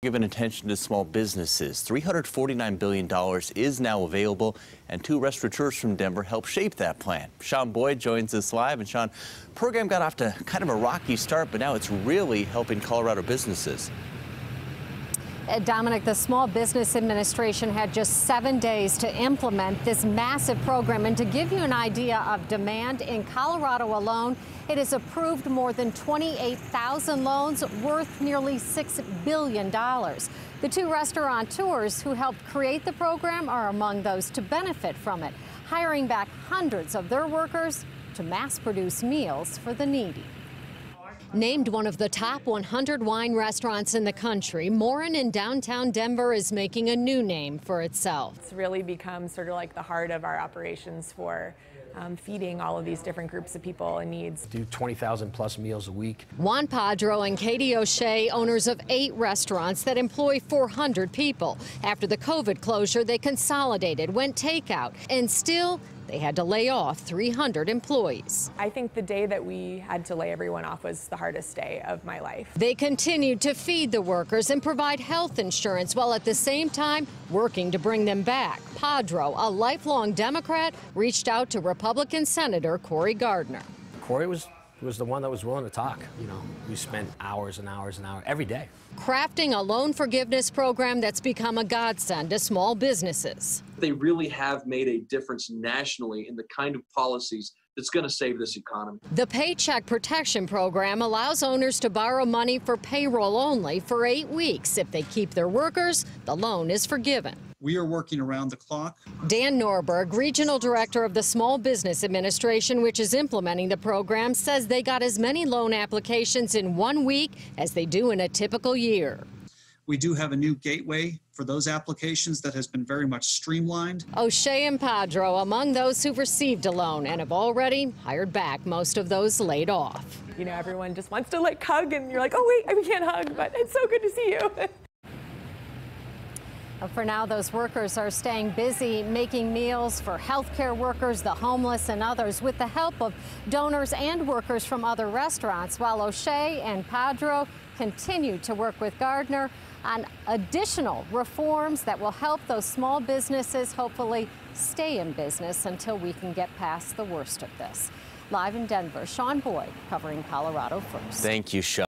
Given attention to small businesses, $349 billion is now available, and two restaurateurs from Denver help shape that plan. Shaun Boyd joins us live. And Shaun, program got off to kind of a rocky start, but now it's really helping Colorado businesses. Uh, Dominic, the Small Business Administration had just seven days to implement this massive program. And to give you an idea of demand in Colorado alone, it has approved more than 28,000 loans worth nearly $6 billion. The two restaurateurs who helped create the program are among those to benefit from it, hiring back hundreds of their workers to mass produce meals for the needy. Named one of the top 100 wine restaurants in the country, Morin in downtown Denver is making a new name for itself. It's really become sort of like the heart of our operations for um, feeding all of these different groups of people and needs. Do 20,000 plus meals a week. Juan Padro and Katie O'Shea, owners of eight restaurants that employ 400 people. After the COVID closure, they consolidated, went takeout, and still they had to lay off 300 employees. I think the day that we had to lay everyone off was the hardest day of my life. They continued to feed the workers and provide health insurance while at the same time working to bring them back. Padro, a lifelong Democrat, reached out to Republican Senator Cory Gardner. Cory was was the one that was willing to talk. You know, we spent hours and hours and hours every day. Crafting a loan forgiveness program that's become a godsend to small businesses. They really have made a difference nationally in the kind of policies that's going to save this economy. The Paycheck Protection Program allows owners to borrow money for payroll only for eight weeks. If they keep their workers, the loan is forgiven. We are working around the clock. Dan Nordberg, Regional Director of the Small Business Administration, which is implementing the program, says they got as many loan applications in one week as they do in a typical year. We do have a new gateway for those applications that has been very much streamlined. O'Shea and Padro among those who've received a loan and have already hired back most of those laid off. You know, everyone just wants to like hug and you're like, oh wait, we can't hug, but it's so good to see you. For now, those workers are staying busy making meals for healthcare workers, the homeless, and others with the help of donors and workers from other restaurants, while O'Shea and Padro continue to work with Gardner on additional reforms that will help those small businesses hopefully stay in business until we can get past the worst of this. Live in Denver, Shaun Boyd covering Colorado First. Thank you, Shaun.